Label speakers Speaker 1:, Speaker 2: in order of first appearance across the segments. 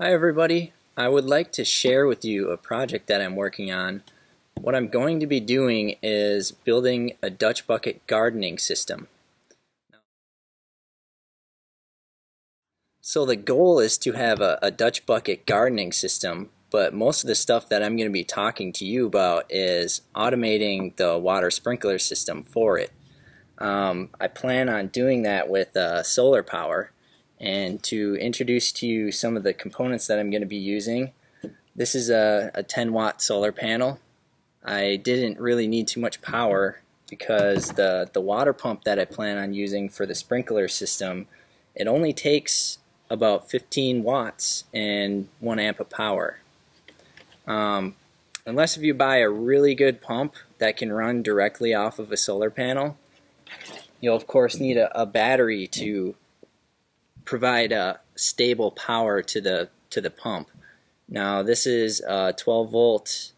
Speaker 1: Hi everybody. I would like to share with you a project that I'm working on. What I'm going to be doing is building a Dutch bucket gardening system. So the goal is to have a, a Dutch bucket gardening system, but most of the stuff that I'm going to be talking to you about is automating the water sprinkler system for it. Um, I plan on doing that with uh, solar power and to introduce to you some of the components that I'm going to be using. This is a, a 10 watt solar panel. I didn't really need too much power because the, the water pump that I plan on using for the sprinkler system, it only takes about 15 watts and 1 amp of power. Um, unless if you buy a really good pump that can run directly off of a solar panel, you'll of course need a, a battery to provide a stable power to the to the pump. Now this is a 12 volt,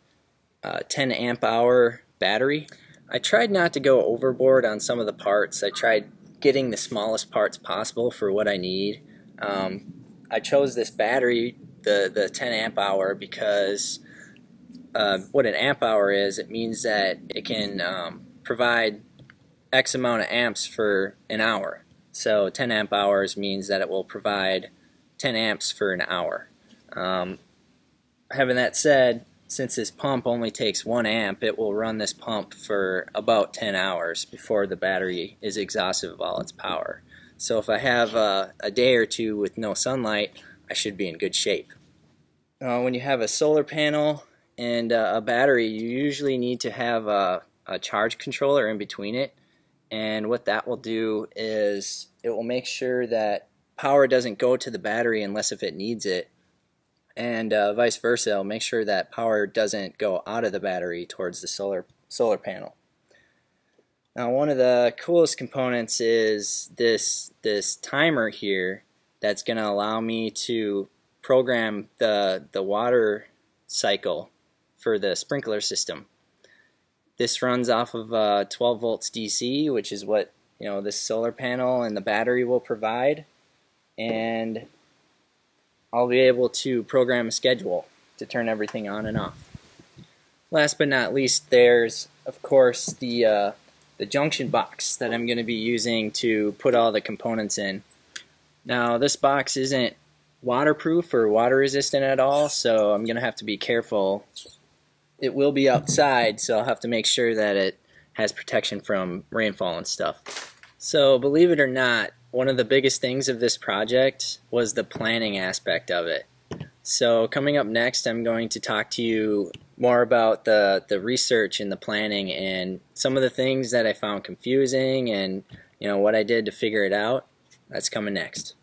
Speaker 1: uh, 10 amp hour battery. I tried not to go overboard on some of the parts. I tried getting the smallest parts possible for what I need. Um, I chose this battery, the the 10 amp hour, because uh, what an amp hour is, it means that it can um, provide X amount of amps for an hour. So 10 amp hours means that it will provide 10 amps for an hour. Um, having that said, since this pump only takes 1 amp, it will run this pump for about 10 hours before the battery is exhausted of all its power. So if I have a, a day or two with no sunlight, I should be in good shape. Uh, when you have a solar panel and uh, a battery, you usually need to have a, a charge controller in between it and what that will do is it will make sure that power doesn't go to the battery unless if it needs it. And uh, vice versa it'll make sure that power doesn't go out of the battery towards the solar solar panel. Now one of the coolest components is this this timer here that's going to allow me to program the the water cycle for the sprinkler system this runs off of uh, 12 volts DC, which is what you know this solar panel and the battery will provide. And I'll be able to program a schedule to turn everything on and off. Last but not least, there's of course the uh, the junction box that I'm going to be using to put all the components in. Now this box isn't waterproof or water resistant at all, so I'm going to have to be careful it will be outside, so I'll have to make sure that it has protection from rainfall and stuff. So believe it or not, one of the biggest things of this project was the planning aspect of it. So coming up next, I'm going to talk to you more about the, the research and the planning and some of the things that I found confusing and you know what I did to figure it out. That's coming next.